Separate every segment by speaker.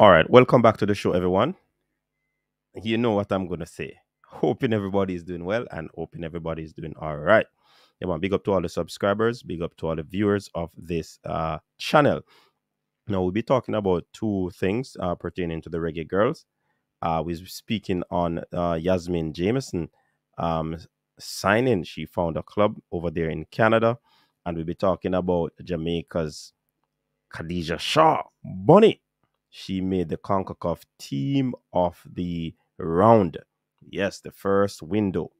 Speaker 1: All right, welcome back to the show, everyone. You know what I'm gonna say. Hoping everybody is doing well and hoping everybody is doing all right. Man, big up to all the subscribers, big up to all the viewers of this uh, channel. Now we'll be talking about two things uh, pertaining to the reggae girls. Uh, we're speaking on uh, Yazmeen Jamieson um, signing. She found a club over there in Canada, and we'll be talking about Jamaica's Khadija Shaw Bunny. She made the CONCACAF team of the round. Yes, the first window.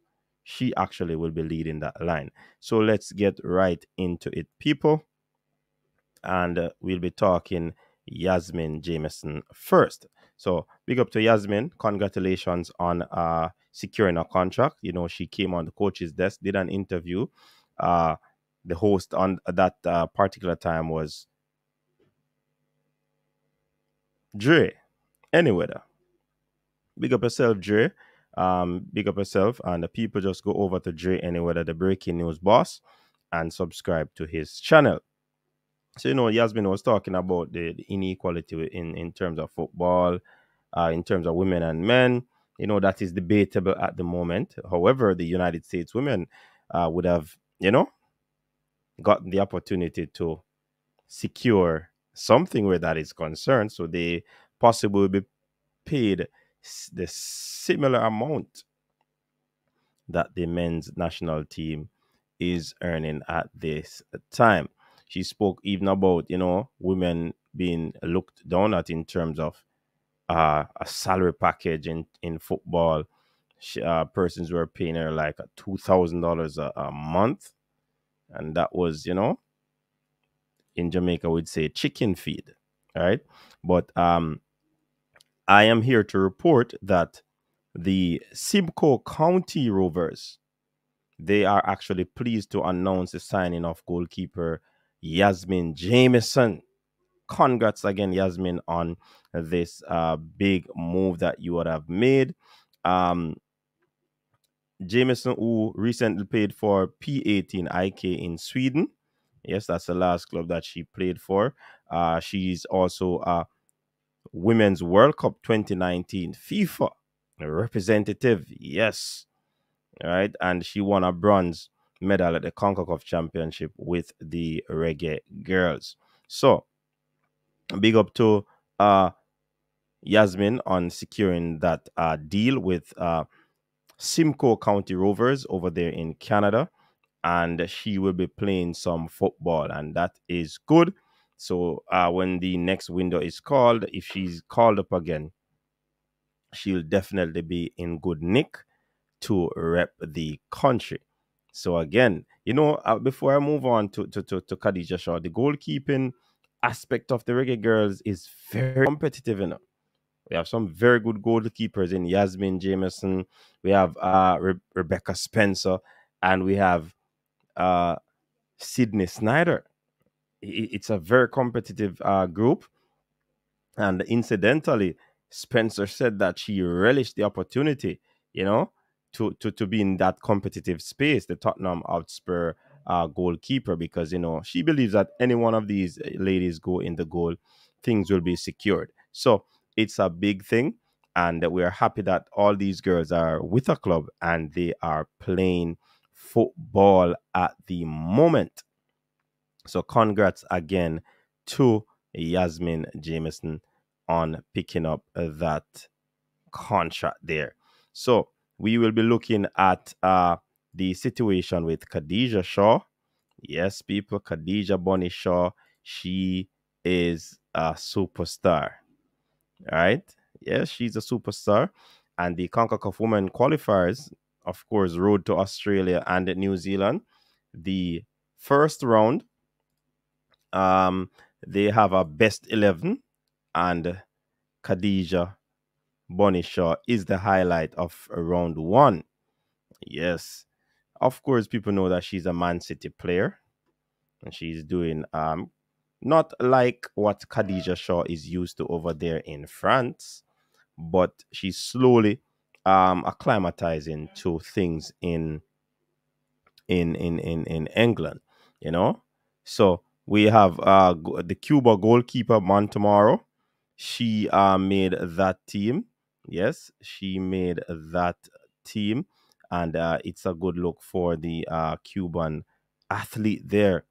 Speaker 1: She actually will be leading that line. So let's get right into it, people. And uh, we'll be talking Yazmeen Jamieson first. So big up to Yazmeen. Congratulations on uh, securing a contract. You know, she came on the coach's desk, did an interview. Uh, the host on that uh, particular time was Dre. Anyway, big up yourself, Dre. Um, big up yourself, and the people just go over to Dre Anywhere, the breaking news boss, and subscribe to his channel. So you know, Yasmin was talking about the, the inequality in in terms of football, uh, in terms of women and men. You know that is debatable at the moment. However, the United States women uh, would have, you know, gotten the opportunity to secure something where that is concerned. So they possibly will be paid the similar amount that the men's national team is earning at this time. She spoke even about, you know, women being looked down at in terms of uh, a salary package in, in football. She, uh, persons were paying her like $2,000 a month. And that was, you know, in Jamaica would say chicken feed. Right. But um, I am here to report that the Simcoe County Rovers, they are actually pleased to announce the signing of goalkeeper Yazmeen Jamieson. Congrats again, Yazmeen, on this uh, big move that you would have made. Um, Jamieson, who recently played for P18 IK in Sweden. Yes, that's the last club that she played for. Uh, she's also a Women's World Cup 2019 FIFA representative. Yes. All right. And she won a bronze medal at the CONCACAF Championship with the Reggae Girls. So, big up to uh, Yazmeen on securing that uh, deal with uh, Simcoe County Rovers over there in Canada. And she will be playing some football, and that is good. So uh, when the next window is called, if she's called up again, she'll definitely be in good nick to rep the country. So again, you know, uh, before I move on to, to, to, to Khadija Shaw, the goalkeeping aspect of the Reggae Girls is very competitive enough. We have some very good goalkeepers in Yazmeen Jamieson. We have uh, Re- Rebecca Spencer, and we have uh, Sydney Schneider it's a very competitive uh, group. And incidentally, Spencer said that she relished the opportunity, you know, to to to be in that competitive space, the Tottenham Hotspur uh, goalkeeper, because you know she believes that any one of these uh, ladies go in the goal, things will be secured. So it's a big thing, and we are happy that all these girls are with a club and they are playing football at the moment. So congrats again to Yazmeen Jamieson on picking up that contract there. So we will be looking at uh, the situation with Khadija Shaw. Yes, people, Khadija Bunny Shaw, she is a superstar. All right. Yes, she's a superstar. And the CONCACAF Women qualifiers, of course, road to Australia and New Zealand. The first round um, they have a best 11, and Khadija Bunny Shaw is the highlight of round one. Yes, of course, people know that she's a Man City player, and she's doing um not like what Khadija Shaw is used to over there in France, but she's slowly um acclimatizing to things in in in in in England, you know. So we have uh, the Cuba goalkeeper Montemaro. she uh, made that team. Yes, she made that team, and uh, it's a good look for the uh, Cuban athlete there.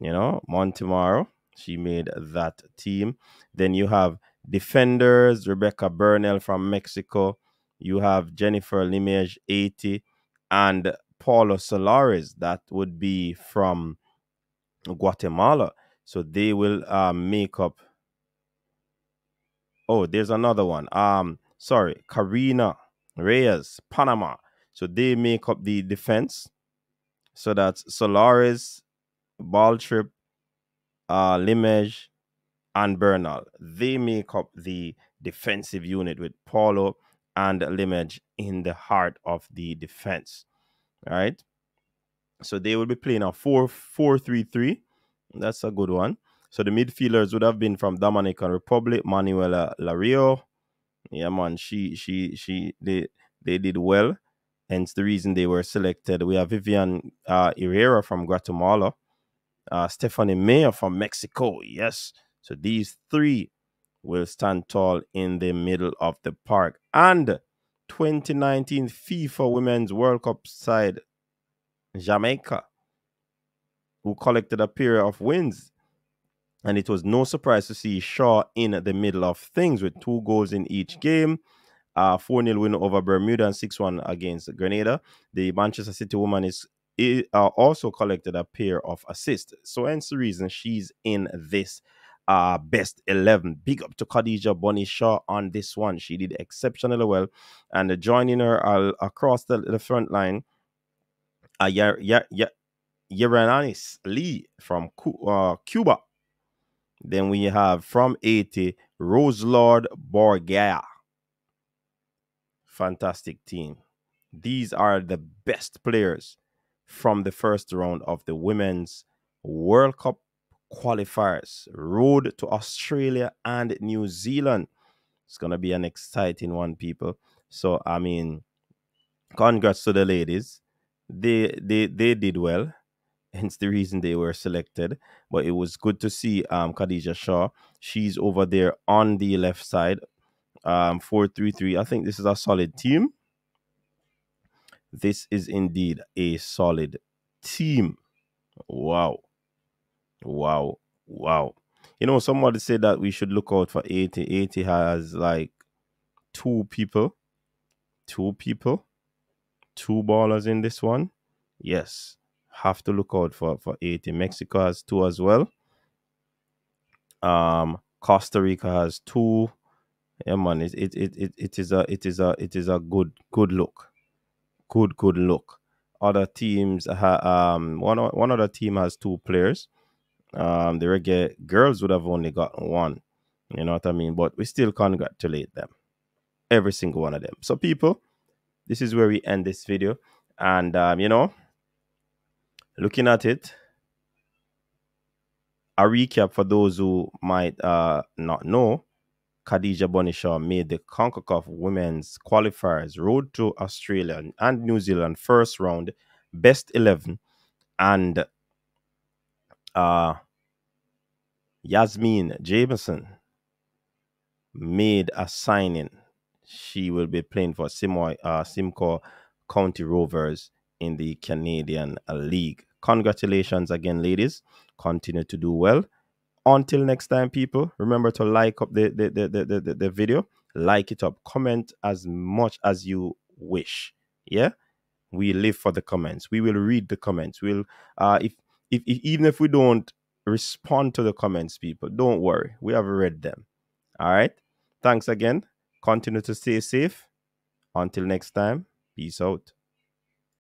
Speaker 1: You know, Montemaro, she made that team. Then you have defenders, Rebecca Bernal from Mexico. You have Jennifer Limage, Haiti, and Paulo Solares, that would be from Guatemala. So they will uh, make up Oh, there's another one. Um, sorry, Karina Reyes, Panama. So they make up the defense. So that's Solares, Baltrip, uh, Limage, and Bernal. They make up the defensive unit with Paulo and Limage in the heart of the defense. All right. So they will be playing a 4 4 3 3. That's a good one. So the midfielders would have been from Dominican Republic, Manuela Lario. Yeah, man, she she she they they did well. Hence the reason they were selected. We have Vivian uh, Herrera from Guatemala, uh, Stephanie Mayor from Mexico. Yes, so these three will stand tall in the middle of the park. And 2019 FIFA Women's World Cup side, Jamaica, who collected a pair of wins and it was no surprise to see Shaw in the middle of things with two goals in each game. A 4 0 win over Bermuda and 6 1 against Grenada. The Manchester City woman is uh, also collected a pair of assists. So, hence the reason she's in this uh, best 11. Big up to Khadija Bunny Shaw on this one. She did exceptionally well. And uh, joining her uh, across the, the front line, uh. Yeranis Lee from uh, Cuba then we have from Haiti, Rose Lord Borgia. Fantastic team. These are the best players from the first round of the Women's World Cup qualifiers. Road to Australia and New Zealand. It's going to be an exciting one, people. So, I mean, congrats to the ladies. They they they did well hence the reason they were selected. But it was good to see um Khadija Shaw. She's over there on the left side. Um 433. I think this is a solid team. This is indeed a solid team. Wow. Wow. Wow. You know, somebody said that we should look out for Haiti. Haiti has like two people. Two people. Two ballers in this one. Yes have to look out for for Haiti. Mexico has two as well. Um, Costa Rica has two. Yeah, man, it it, it, it, it is a it is a it is a good good look, good good look. Other teams have um one one other team has two players. Um, the reggae girls would have only gotten one. You know what I mean? But we still congratulate them, every single one of them. So people, this is where we end this video, and um, you know looking at it, a recap for those who might uh, not know, Khadija Bunny Shaw made the CONCACAF Women's Qualifiers Road to Australia and New Zealand first round best 11 and uh, Yazmeen Jamieson made a signing. She will be playing for Simoy, uh, Simcoe County Rovers in the Canadian League. Congratulations again, ladies. Continue to do well. Until next time, people, remember to like up the, the, the, the, the, the video, like it up, comment as much as you wish. Yeah, we live for the comments. We will read the comments. We'll uh if if, if even if we don't respond to the comments, people, don't worry. We have read them. All right. Thanks again. Continue to stay safe. Until next time, peace out.